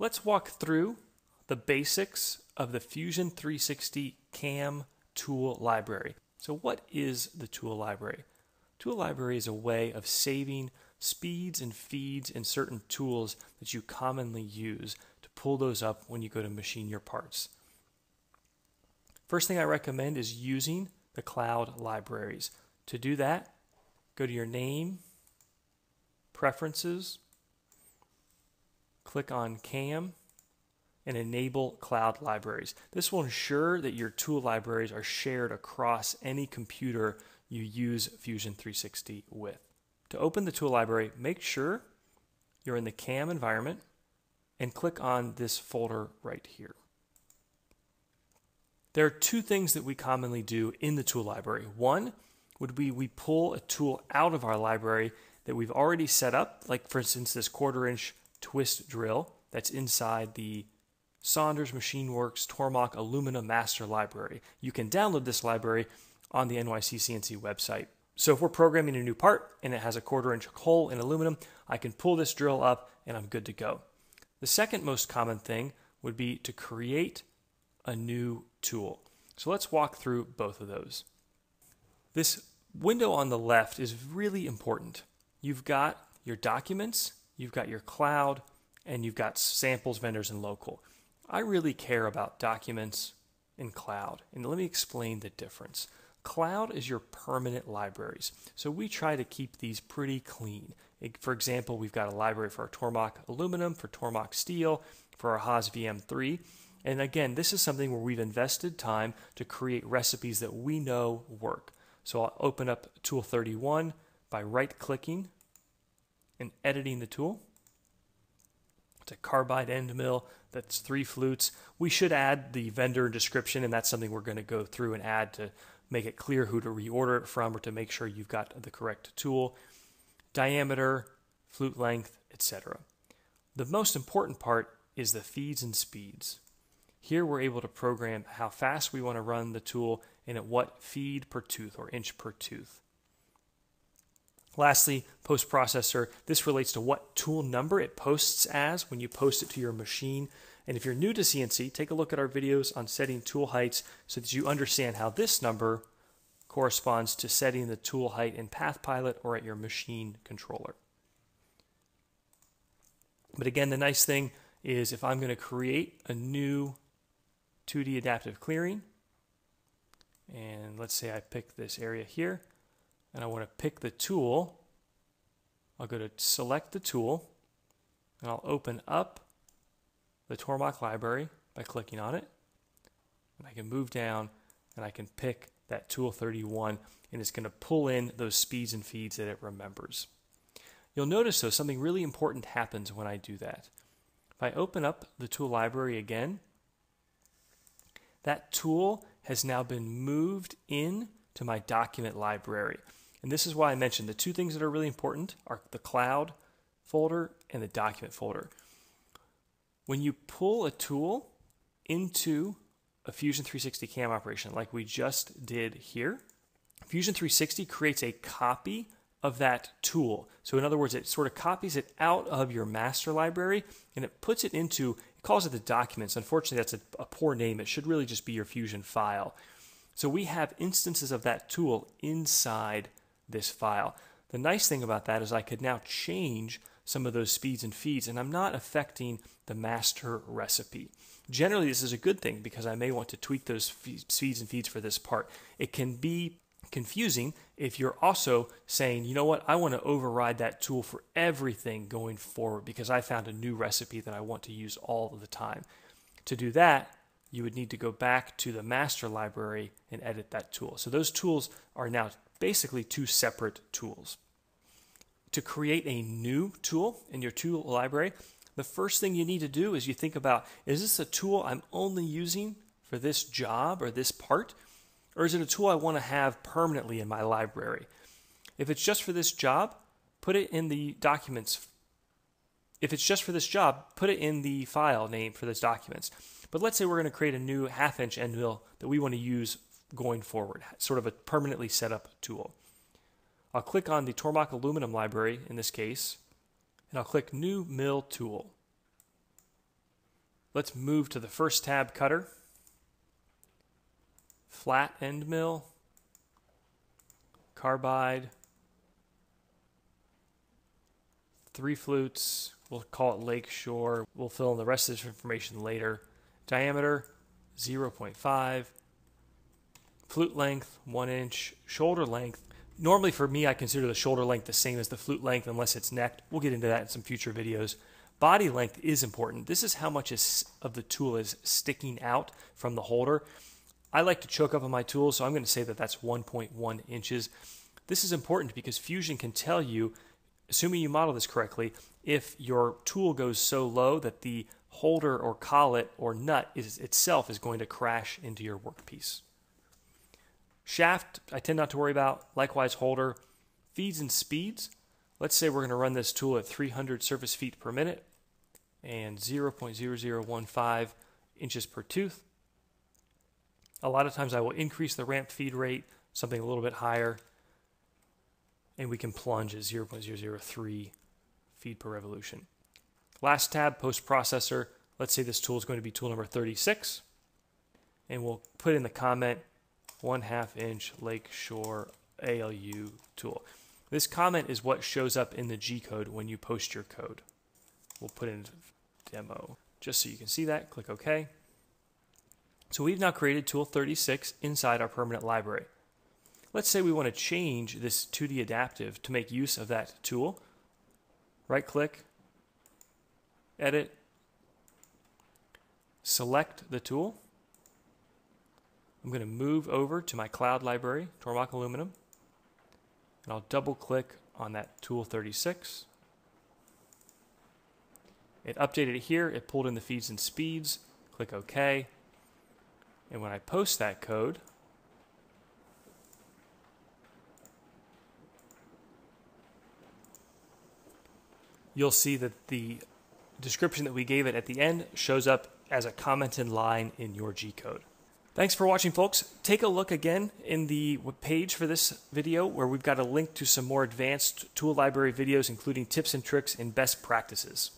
Let's walk through the basics of the Fusion 360 CAM tool library. So what is the tool library? Tool library is a way of saving speeds and feeds in certain tools that you commonly use to pull those up when you go to machine your parts. First thing I recommend is using the cloud libraries. To do that, go to your name, preferences, click on CAM, and enable cloud libraries. This will ensure that your tool libraries are shared across any computer you use Fusion 360 with. To open the tool library, make sure you're in the CAM environment and click on this folder right here. There are two things that we commonly do in the tool library. One would be we pull a tool out of our library that we've already set up, like for instance this quarter inch twist drill that's inside the Saunders Machine Works Tormach Aluminum Master Library. You can download this library on the NYC CNC website. So if we're programming a new part and it has a quarter inch hole in aluminum, I can pull this drill up and I'm good to go. The second most common thing would be to create a new tool. So let's walk through both of those. This window on the left is really important. You've got your documents, you've got your cloud, and you've got samples, vendors, and local. I really care about documents in cloud, and let me explain the difference. Cloud is your permanent libraries, so we try to keep these pretty clean. For example, we've got a library for our Tormach aluminum, for Tormach steel, for our Haas VM3. And again, this is something where we've invested time to create recipes that we know work. So I'll open up Tool 31 by right clicking and editing the tool. It's a carbide end mill that's three flutes. We should add the vendor description, and that's something we're going to go through and add to make it clear who to reorder it from or to make sure you've got the correct tool, diameter, flute length, etc. The most important part is the feeds and speeds. Here we're able to program how fast we want to run the tool and at what feed per tooth or inch per tooth. Lastly, post processor. This relates to what tool number it posts as when you post it to your machine. And if you're new to CNC, take a look at our videos on setting tool heights so that you understand how this number corresponds to setting the tool height in PathPilot or at your machine controller. But again, the nice thing is if I'm going to create a new 2D adaptive clearing, and let's say I pick this area here, and I want to pick the tool, I'll go to select the tool, and I'll open up the Tormach library by clicking on it. And I can move down and I can pick that tool 31 and it's going to pull in those speeds and feeds that it remembers. You'll notice though something really important happens when I do that. If I open up the tool library again, that tool has now been moved in to my document library. And this is why I mentioned the two things that are really important are the cloud folder and the document folder. When you pull a tool into a Fusion 360 CAM operation like we just did here, Fusion 360 creates a copy of that tool. So in other words, it sort of copies it out of your master library and it puts it into, it calls it the documents. Unfortunately, that's a, a poor name. It should really just be your Fusion file. So we have instances of that tool inside this file. The nice thing about that is I could now change some of those speeds and feeds and I'm not affecting the master recipe. Generally, this is a good thing because I may want to tweak those speeds and feeds for this part. It can be confusing if you're also saying, you know what, I want to override that tool for everything going forward because I found a new recipe that I want to use all the time. To do that, you would need to go back to the master library and edit that tool. So those tools are now basically two separate tools. To create a new tool in your tool library, the first thing you need to do is you think about is this a tool I'm only using for this job or this part? Or is it a tool I want to have permanently in my library? If it's just for this job, put it in the documents. If it's just for this job, put it in the file name for those documents. But let's say we're going to create a new half inch end mill that we want to use going forward, sort of a permanently set up tool. I'll click on the Tormach aluminum library in this case, and I'll click New Mill Tool. Let's move to the first tab cutter, flat end mill, carbide, three flutes. We'll call it Lakeshore. We'll fill in the rest of this information later. Diameter 0.5. Flute length 1 inch. Shoulder length. Normally for me, I consider the shoulder length the same as the flute length unless it's necked. We'll get into that in some future videos. Body length is important. This is how much is, of the tool is sticking out from the holder. I like to choke up on my tool, so I'm going to say that that's 1.1 inches. This is important because Fusion can tell you assuming you model this correctly, if your tool goes so low that the holder or collet or nut is itself is going to crash into your workpiece. Shaft, I tend not to worry about. Likewise, holder. Feeds and speeds. Let's say we're going to run this tool at 300 surface feet per minute and 0.0015 inches per tooth. A lot of times I will increase the ramp feed rate, something a little bit higher, and we can plunge at 0.003 feed per revolution. Last tab, post processor. Let's say this tool is going to be tool number 36. And we'll put in the comment one half inch Lakeshore ALU tool. This comment is what shows up in the G code when you post your code. We'll put in demo just so you can see that. Click OK. So we've now created tool 36 inside our permanent library. Let's say we want to change this 2D adaptive to make use of that tool. Right click, edit, select the tool. I'm going to move over to my cloud library, Tormach Aluminum, and I'll double click on that tool 36. It updated it here, it pulled in the feeds and speeds, click OK. And when I post that code, you'll see that the description that we gave it at the end shows up as a commented line in your G code. Thanks for watching, folks. Take a look again in the page for this video where we've got a link to some more advanced tool library videos, including tips and tricks and best practices.